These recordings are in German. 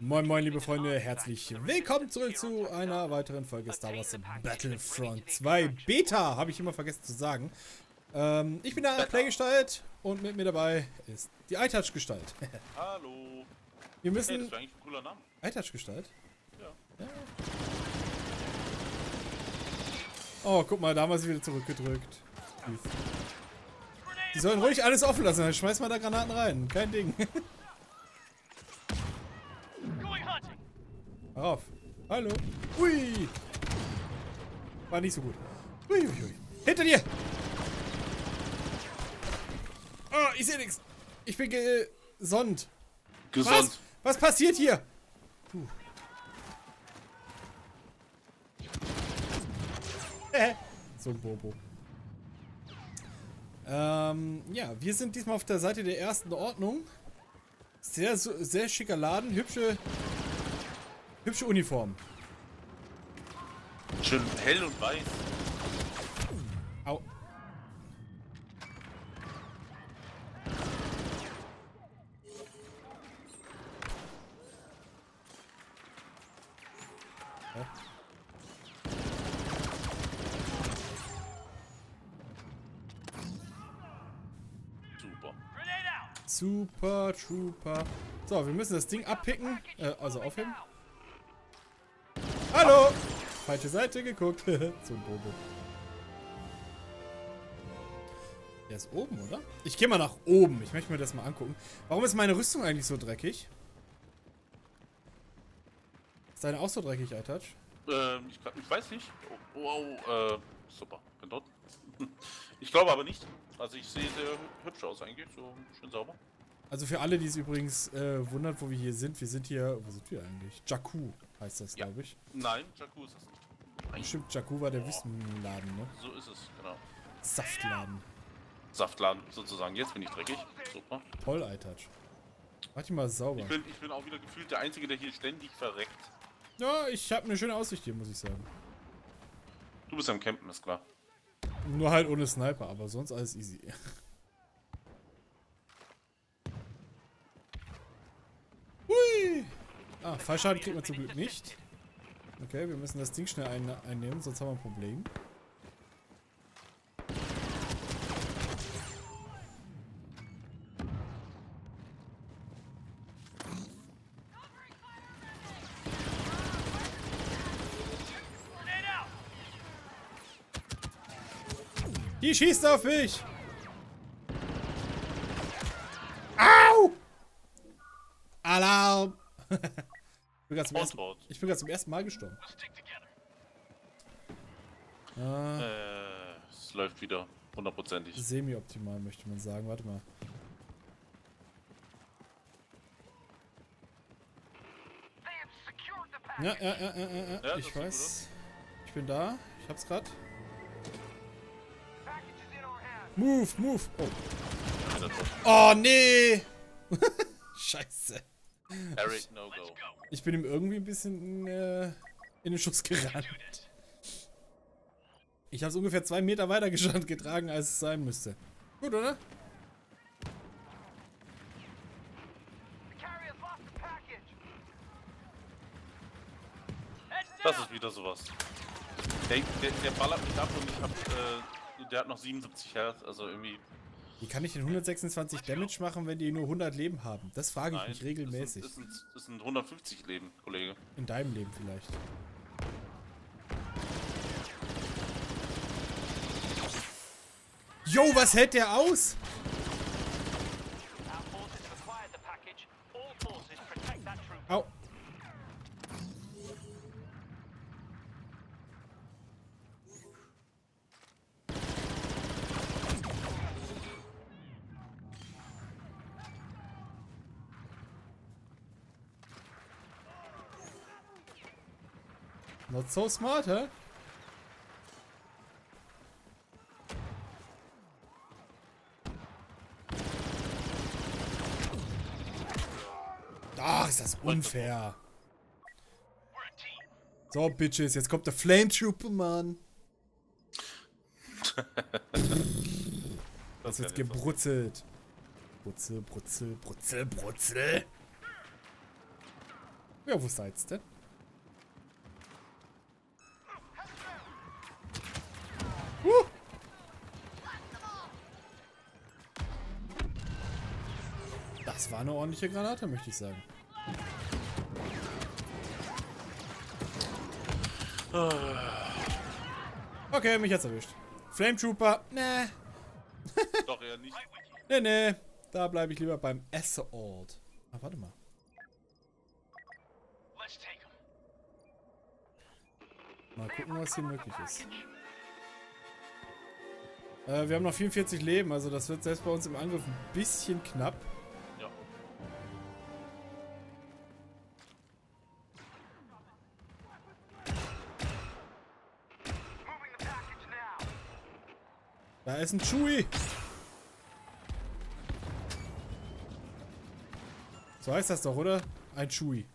Moin moin liebe Freunde, herzlich willkommen zurück zu einer weiteren Folge Star Wars Battlefront 2 Beta, habe ich immer vergessen zu sagen. Ähm, ich bin der Playgestalt und mit mir dabei ist die iTouch-Gestalt. Hallo. Wir müssen... Hey, das wäre eigentlich ein cooler Name. iTouch-Gestalt? Ja. ja. Oh, guck mal, da haben wir sie wieder zurückgedrückt. Die sollen ruhig alles offen lassen, dann schmeiß mal da Granaten rein. Kein Ding. Hör auf. Hallo. Ui. War nicht so gut. Ui, ui, ui. Hinter dir! Oh, ich sehe nichts. Ich bin gesund. Gesund. Was? Was passiert hier? Puh. Äh. so ein Bobo. Ähm, ja, wir sind diesmal auf der Seite der ersten Ordnung. Sehr, sehr schicker Laden, hübsche, hübsche Uniform. Schön hell und weiß. Au. Super. Super Trooper. So, wir müssen das Ding abpicken. Äh, also aufheben. Hallo! Falsche Seite geguckt. so ein Bobo. Der ist oben, oder? Ich gehe mal nach oben. Ich möchte mir das mal angucken. Warum ist meine Rüstung eigentlich so dreckig? Ist deine auch so dreckig, iTouch? Ähm, ich, ich weiß nicht. Oh, wow, äh, super. Bin dort. Ich glaube aber nicht. Also ich sehe sehr hübsch aus eigentlich. So schön sauber. Also für alle, die es übrigens äh, wundert, wo wir hier sind. Wir sind hier... Wo sind wir eigentlich? Jakku heißt das, Ja. glaube ich. Nein, Jakku ist es nicht. Nein, Stimmt, Jakku war der Wüstenladen, ne? So ist es, genau. Saftladen. Saftladen sozusagen. Jetzt bin ich dreckig. Super. Toll, iTouch. Mach die mal sauber. Ich bin, ich bin auch wieder gefühlt der Einzige, der hier ständig verreckt. Ja, ich habe eine schöne Aussicht hier, muss ich sagen. Du bist am Campen, ist klar. Nur halt ohne Sniper, aber sonst alles easy. Fallschaden kriegt man zum Glück nicht. Okay, wir müssen das Ding schnell ein einnehmen, sonst haben wir ein Problem. Die schießt auf mich! Au! Alarm! ich bin gerade zum, ersten- ich bin zum ersten Mal gestorben. Ah, Äh, es läuft wieder. Hundertprozentig. Semi-optimal möchte man sagen. Warte mal. Ja, ja, ja, ja, ja, ja. Ich weiß. Ich bin da. Ich hab's grad. Move, move. Oh. Oh, nee! Scheiße. Eric, no go. Ich bin ihm irgendwie ein bisschen äh, in den Schuss gerannt. Ich habe es ungefähr zwei Meter weiter gestand getragen, als es sein müsste. Gut, oder? Das ist wieder sowas. Der, der, der ballert mich ab und ich hab, äh, der hat noch 77 Hertz, also irgendwie. Wie kann ich denn 126 Damage machen, wenn die nur 100 Leben haben? Das frage ich Nein, mich regelmäßig. Das sind, das, sind, das sind 150 Leben, Kollege. In deinem Leben vielleicht. Jo, was hält der aus? Not so smart, hä? Ach, ist das unfair. So, Bitches, jetzt kommt der Flame Trooper, Mann. Das wird gebrutzelt. Brutzel, brutzel, brutzel, brutzel. Ja, wo seid's denn? War eine ordentliche Granate, möchte ich sagen. Okay, mich hat's erwischt. Flame Trooper, ne. Doch eher nicht. Ne, ne. Da bleibe ich lieber beim Assault. Ah, warte mal. Mal gucken, was hier möglich ist. Äh, wir haben noch 44 Leben, also das wird selbst bei uns im Angriff ein bisschen knapp. Da ist ein Chewie. So heißt das doch, oder? Ein Chewie.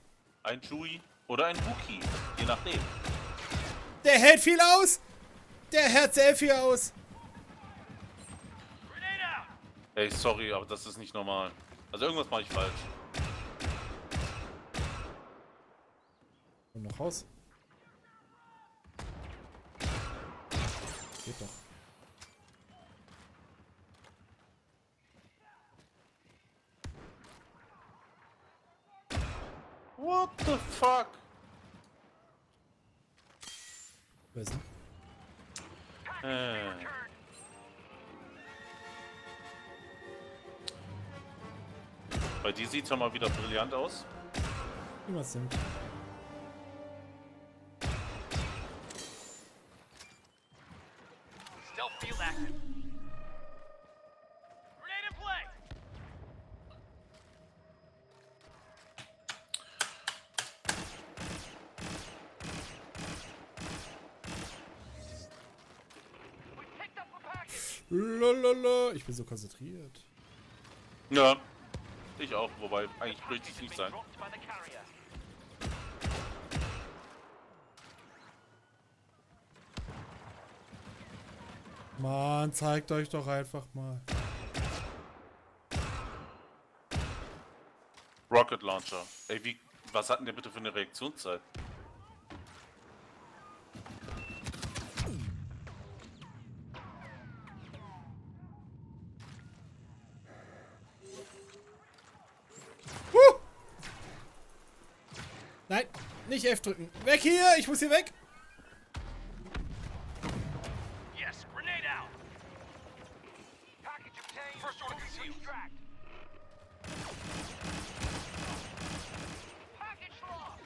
Ein Chewie oder ein Wookie, je nachdem. Der hält viel aus! Der hält sehr viel aus! Ey, sorry, aber das ist nicht normal. Also irgendwas mache ich falsch. Und noch raus. Geht doch. The fuck? Wer ist denn? Äh. Bei dir sieht's ja mal wieder brillant aus. Niemals sind. Package. Lalala. Ich bin so konzentriert. Ja. Ich auch, wobei eigentlich möchte ich nicht sein. Mann, zeigt euch doch einfach mal. Rocket Launcher. Ey, wie, was hatten der bitte für eine Reaktionszeit? Nein, nicht F drücken. Weg hier, ich muss hier weg. Yes, grenade out. Package obtained. First order concealed. Tracked. Package lost.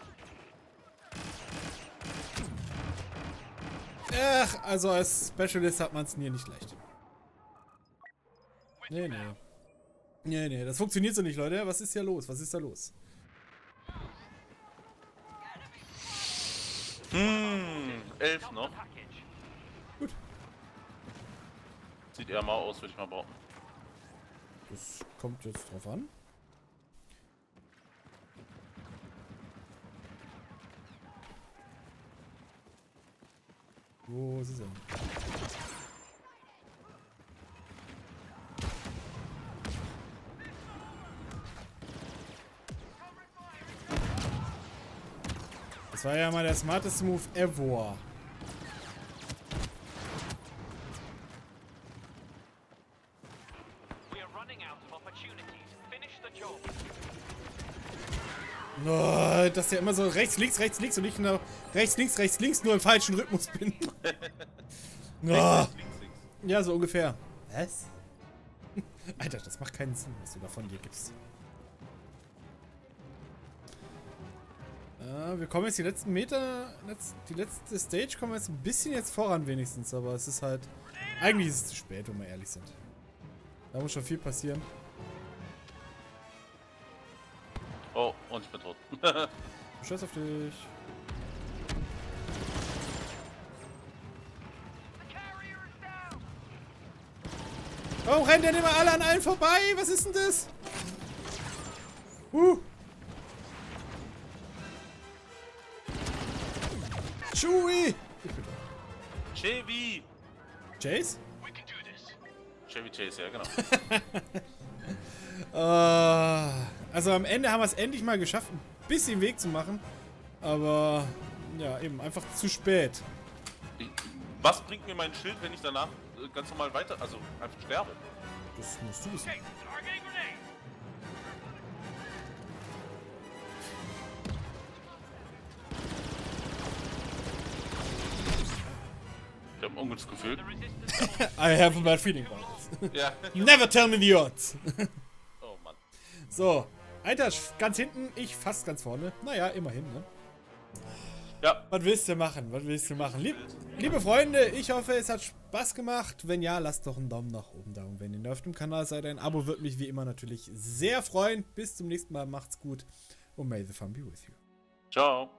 Ach, also als Specialist hat man es hier nicht leicht. Nee, nee. Nee, nee, das funktioniert so nicht, Leute. Was ist hier los? Was ist da los? Elf noch. Gut. Sieht eher mal aus, würde ich mal behaupten. Das kommt jetzt drauf an. Wo ist er? Das war ja mal der smarteste Move ever. Dass der immer so rechts, links, rechts, links und ich nur rechts, links, rechts, links nur im falschen Rhythmus bin. oh, Links, links, links. ja, so ungefähr. Was? Alter, das macht keinen Sinn, was du da von dir gibst. Äh, wir kommen jetzt die letzten Meter, die letzte Stage kommen wir jetzt ein bisschen jetzt voran wenigstens, aber es ist halt, eigentlich ist es zu spät, wenn wir ehrlich sind. Da muss schon viel passieren. Oh, und ich bin tot. Scheiß auf dich. Warum rennen denn immer alle an allen vorbei? Was ist denn das? Huh. Chewie! Chevy! Chase? We can do this. Chevy Chase, ja genau. Äh, also am Ende haben wir es endlich mal geschafft, ein bisschen Weg zu machen. Aber ja, eben einfach zu spät. Was bringt mir mein Schild, wenn ich danach äh, ganz normal weiter, also einfach sterbe? Das musst du wissen. Ich habe ein ungutes Gefühl. I have a bad feeling about this. Ja. Never tell me the odds. Oh Mann. So, Alter, ganz hinten, ich fast ganz vorne. Naja, immerhin, ne? Ja. Was willst du machen? Was willst du machen? Lieb, liebe Freunde, ich hoffe, es hat Spaß gemacht. Wenn ja, lasst doch einen Daumen nach oben da. Und wenn ihr neu auf dem Kanal seid, ein Abo würde mich wie immer natürlich sehr freuen. Bis zum nächsten Mal, macht's gut und may the fun be with you. Ciao.